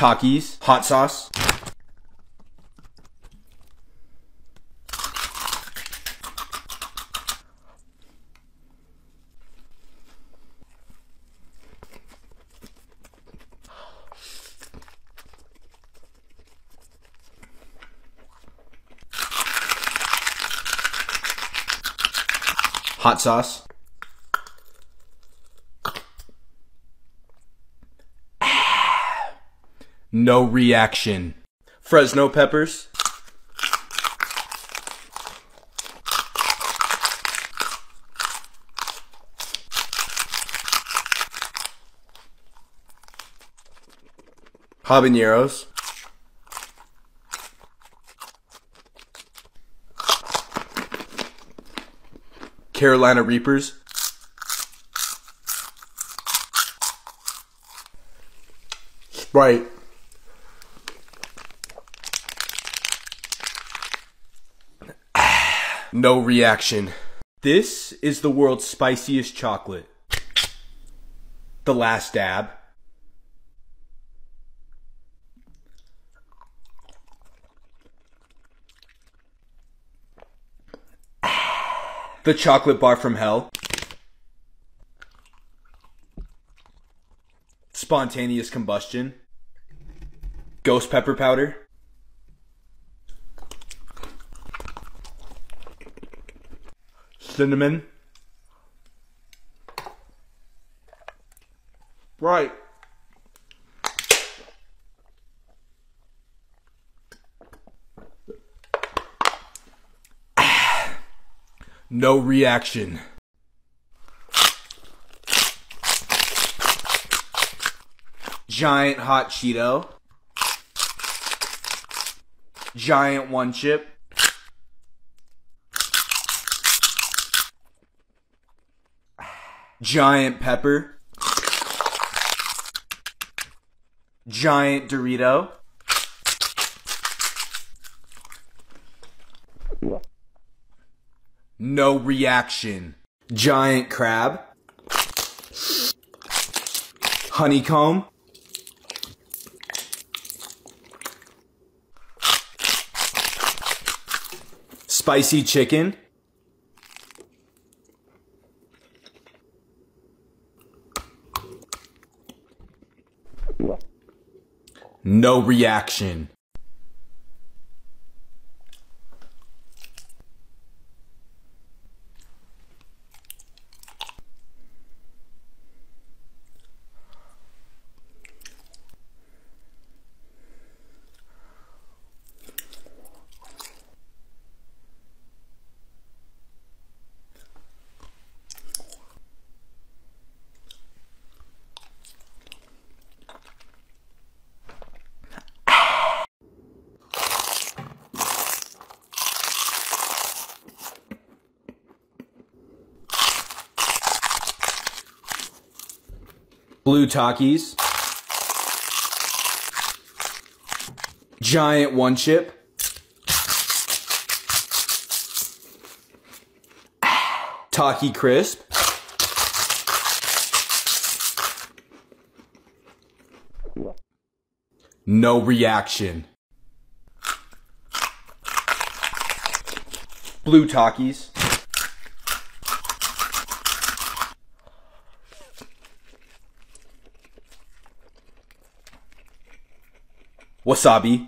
Takis, hot sauce. Hot sauce. No reaction. Fresno peppers. Habaneros. Carolina Reapers. Sprite. No reaction. This is the world's spiciest chocolate. The last dab. The chocolate bar from hell. Spontaneous combustion. Ghost pepper powder. Cinnamon. Right. No reaction. Giant hot Cheeto. Giant one chip. Giant pepper. Giant Dorito. No reaction. Giant crab. Honeycomb. Spicy chicken. No reaction. Blue Takis. Giant one chip. Taki crisp. No reaction. Blue Takis. Wasabi.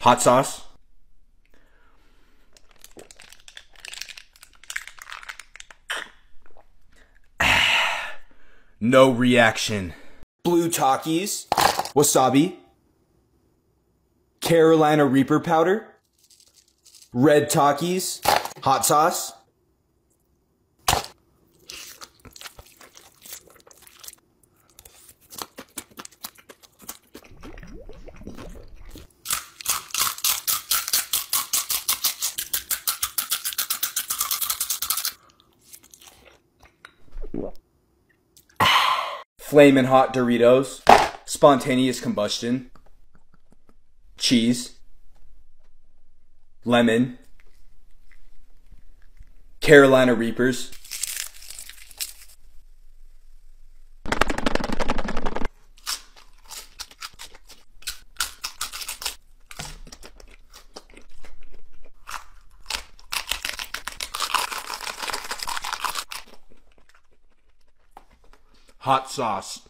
Hot sauce. No reaction. Blue Takis. Wasabi. Carolina Reaper powder. Red Takis. Hot sauce. Flamin' hot Doritos, spontaneous combustion, cheese, lemon, Carolina Reapers, Hot sauce.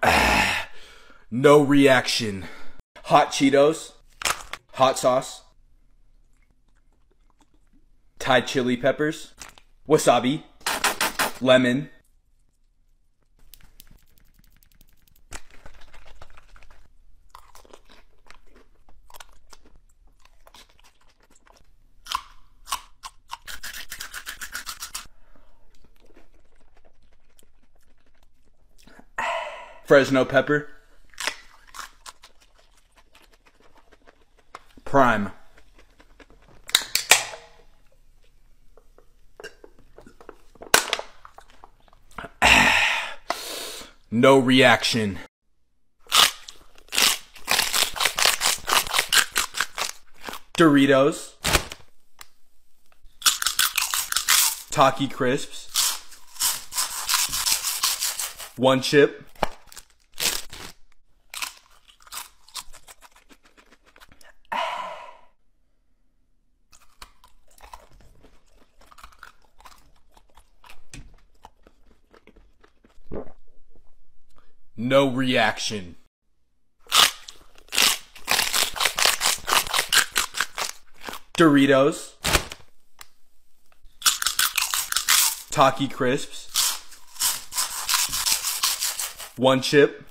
no reaction. Hot Cheetos. Hot sauce. Thai chili peppers. Wasabi. Lemon. Fresno pepper. Prime. No reaction. Doritos. Taki Crisps. One chip. No reaction. Doritos. Taki Crisps. One chip.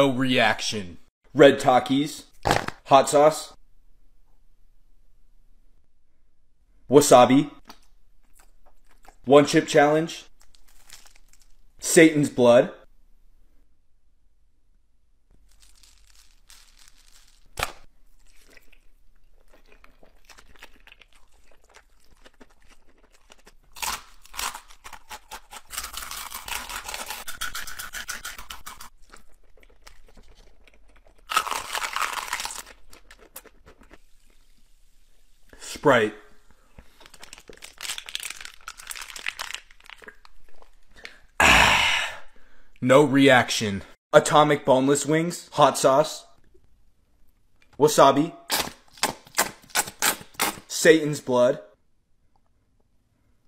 No reaction. Red Takis. Hot sauce. Wasabi. One chip challenge. Satan's blood. Sprite. no reaction. Atomic boneless wings, hot sauce, wasabi, Satan's blood,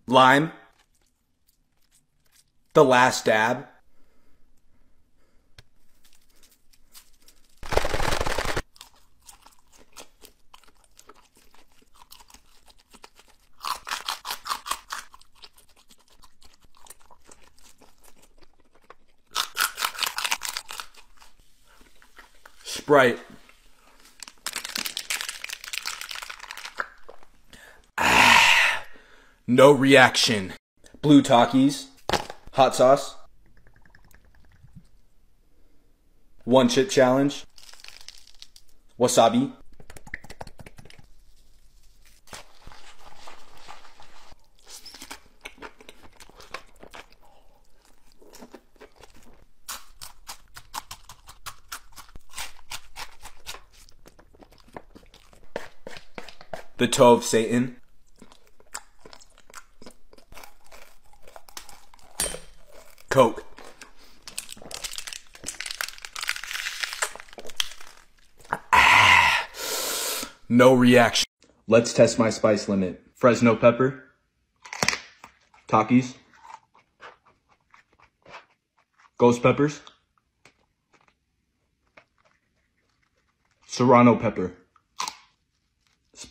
lime, the last dab. Sprite. Ah, no reaction. Blue Takis. Hot sauce. One chip challenge. Wasabi. The toe of Satan. Coke. Ah. No reaction. Let's test my spice limit. Fresno pepper. Takis. Ghost peppers. Serrano pepper.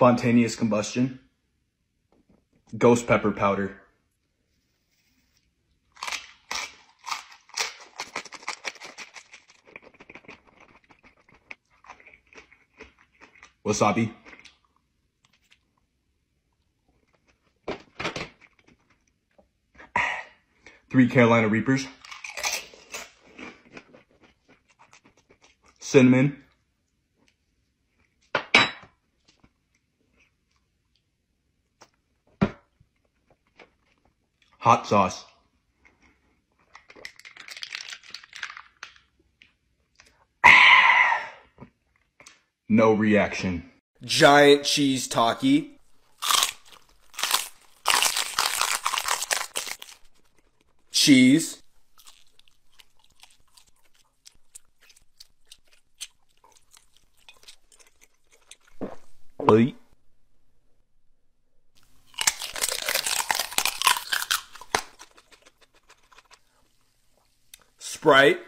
Spontaneous combustion. Ghost pepper powder. Wasabi. Three Carolina Reapers. Cinnamon. Hot sauce. No reaction. Giant cheese Taki. cheese, Oi. Sprite,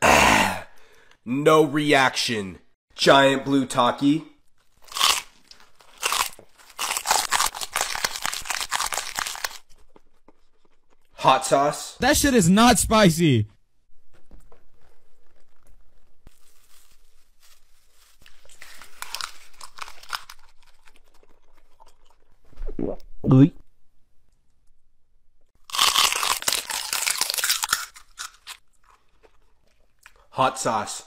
no reaction, giant blue Taki, hot sauce, That shit is not spicy. Oi. Hot sauce.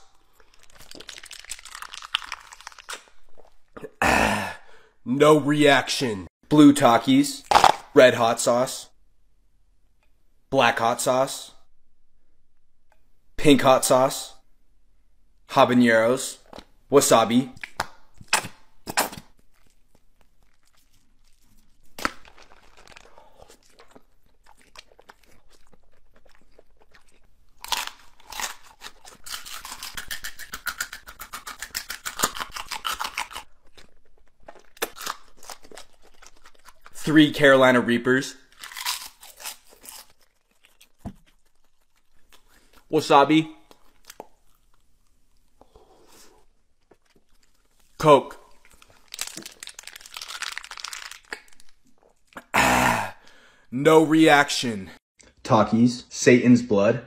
No reaction. Blue Takis, red hot sauce, black hot sauce, pink hot sauce, habaneros, wasabi, three Carolina Reapers, wasabi, Coke. Ah, no reaction. Takis, Satan's blood,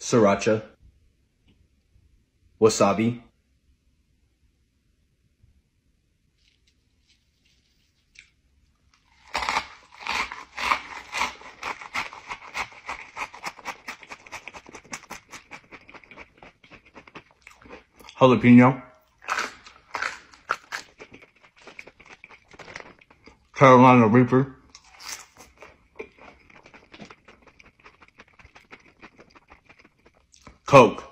sriracha, wasabi. Jalapeno, Carolina Reaper, Coke.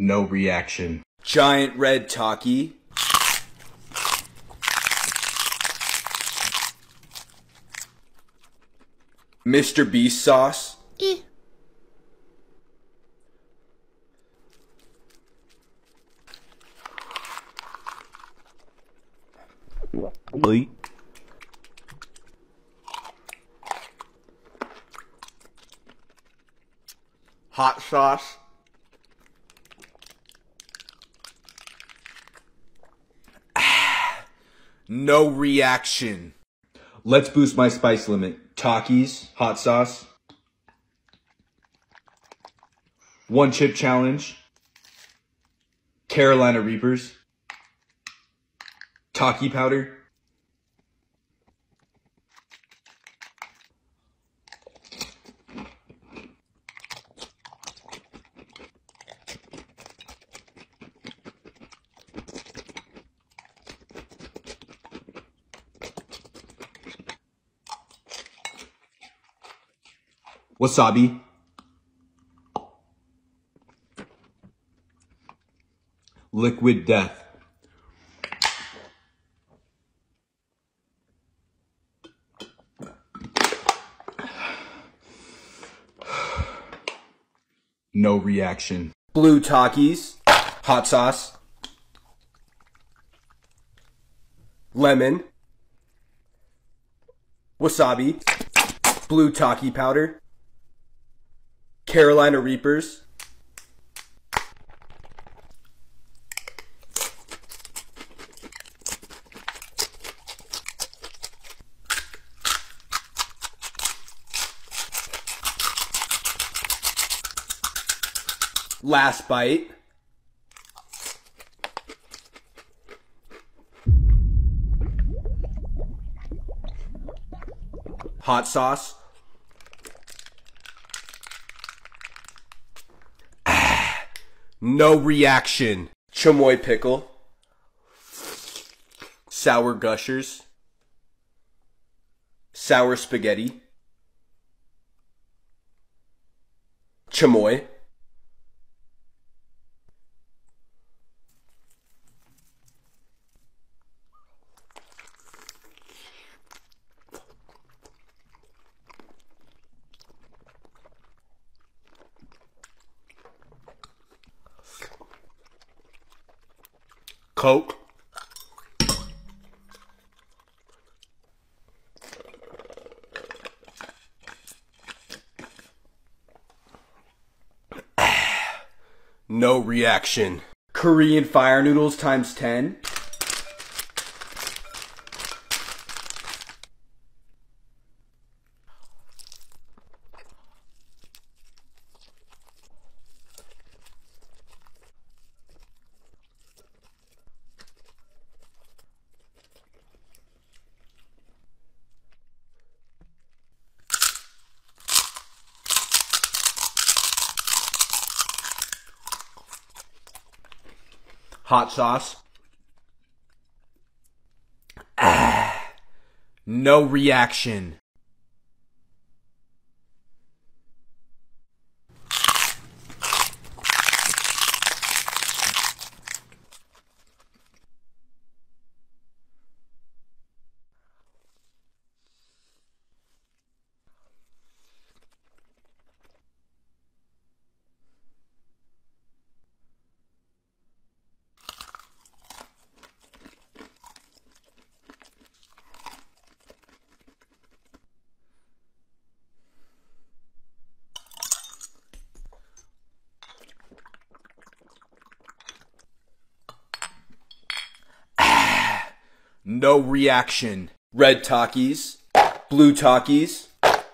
No reaction. Giant red Taki. Mr. Beast sauce. Eh. Oi. Hot sauce. No reaction. Let's boost my spice limit. Takis, hot sauce. One chip challenge. Carolina Reapers. Taki powder. Wasabi. Liquid death. No reaction. Blue Takis. Hot sauce. Lemon. Wasabi. Blue Taki powder. Carolina Reapers. Last bite. Hot sauce. No reaction. chamoy pickle, sour gushers, sour spaghetti, chamoy, Coke. No reaction. Korean fire noodles times 10. Hot sauce. Ah, no reaction. No reaction. Red Takis, Blue Takis,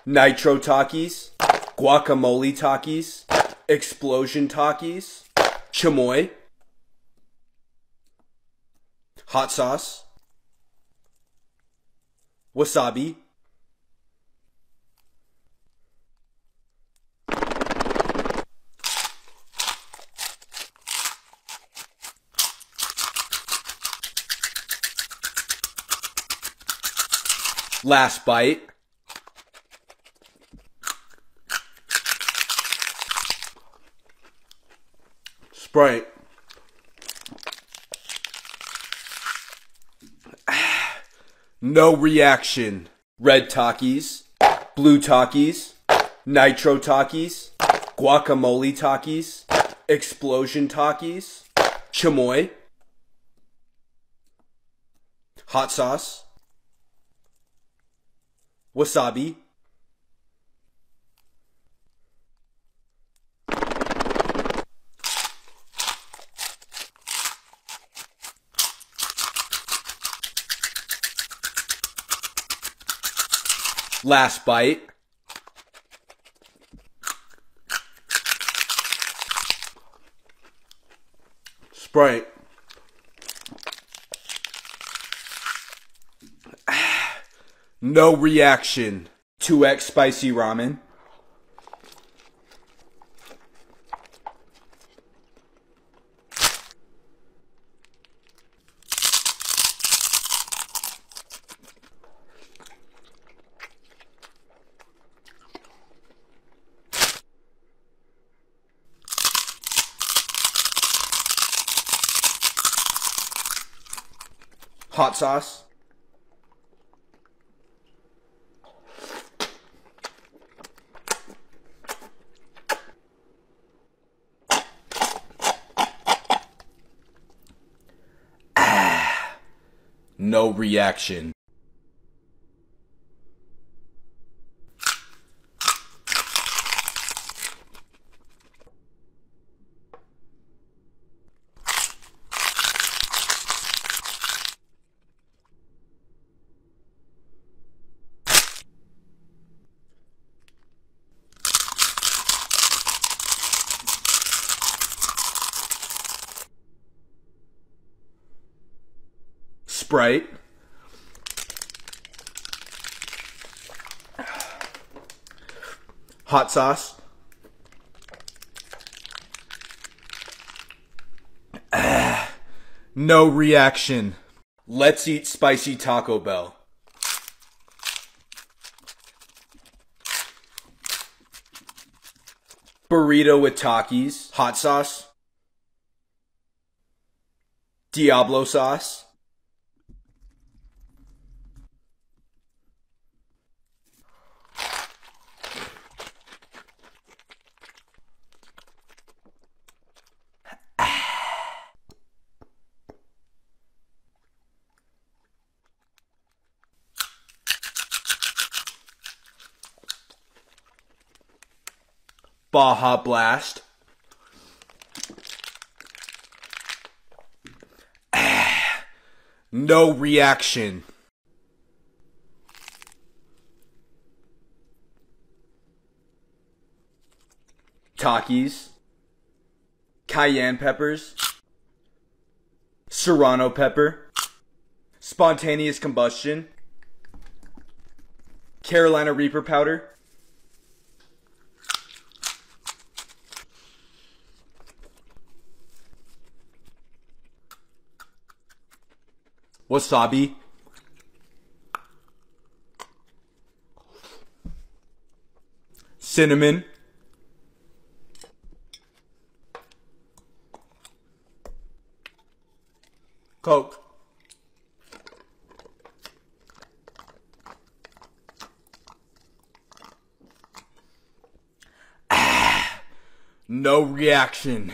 Nitro Takis, Guacamole Takis, Explosion Takis, Chamoy, Hot Sauce, Wasabi, Last bite. Sprite. No reaction. Red Takis, Blue Takis, Nitro Takis, Guacamole Takis, Explosion Takis, Chamoy, Hot Sauce, Wasabi, Last bite. Sprite. No reaction. 2x spicy ramen. Hot sauce. Ah. No reaction. Sprite. Hot sauce. No reaction. Let's eat spicy Taco Bell. Burrito with Takis. Hot sauce. Diablo sauce. Baja Blast. no reaction. Takis. Cayenne peppers. Serrano pepper. Spontaneous combustion. Carolina Reaper powder. Wasabi. Cinnamon. Coke. Ah, no reaction.